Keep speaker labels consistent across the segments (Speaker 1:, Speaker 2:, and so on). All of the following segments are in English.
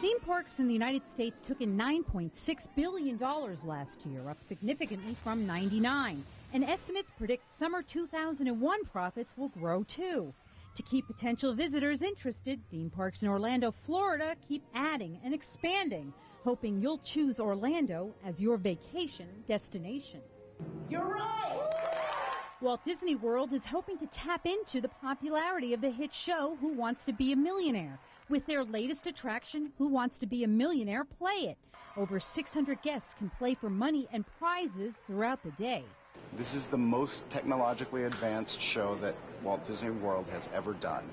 Speaker 1: Theme parks in the United States took in $9.6 billion last year, up significantly from 99. And estimates predict summer 2001 profits will grow too. To keep potential visitors interested, theme parks in Orlando, Florida keep adding and expanding, hoping you'll choose Orlando as your vacation destination.
Speaker 2: You're right!
Speaker 1: Walt Disney World is hoping to tap into the popularity of the hit show Who Wants to Be a Millionaire with their latest attraction, Who Wants to Be a Millionaire Play It. Over 600 guests can play for money and prizes throughout the day.
Speaker 3: This is the most technologically advanced show that Walt Disney World has ever done.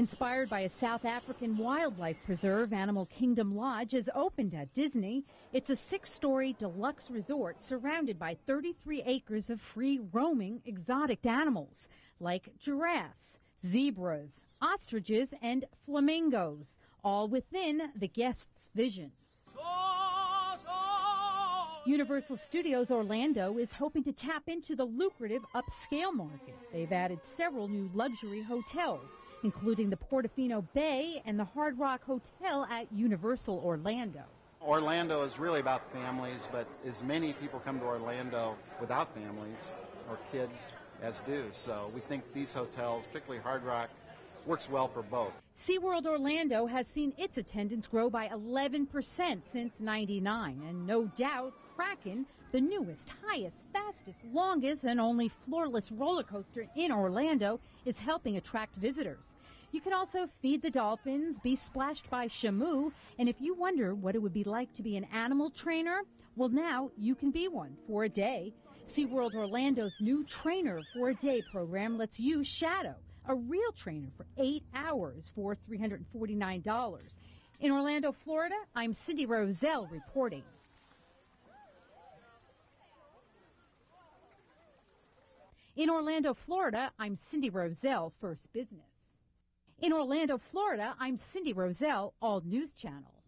Speaker 1: Inspired by a South African wildlife preserve, Animal Kingdom Lodge has opened at Disney. It's a six story deluxe resort surrounded by 33 acres of free roaming exotic animals like giraffes, zebras, ostriches, and flamingos, all within the guest's vision. Universal Studios Orlando is hoping to tap into the lucrative upscale market. They've added several new luxury hotels, including the Portofino Bay and the Hard Rock Hotel at Universal Orlando.
Speaker 4: Orlando is really about families, but as many people come to Orlando without families or kids as do. So we think these hotels, particularly Hard Rock, works well for both.
Speaker 1: SeaWorld Orlando has seen its attendance grow by 11% since 99, and no doubt Kraken, the newest, highest, fastest, longest, and only floorless roller coaster in Orlando, is helping attract visitors. You can also feed the dolphins, be splashed by Shamu, and if you wonder what it would be like to be an animal trainer, well, now you can be one for a day. SeaWorld Orlando's new Trainer for a Day program lets you shadow a real trainer for eight hours for $349. In Orlando, Florida, I'm Cindy Rozelle reporting. In Orlando, Florida, I'm Cindy Rozelle, First Business. In Orlando, Florida, I'm Cindy Rozelle, All News Channel.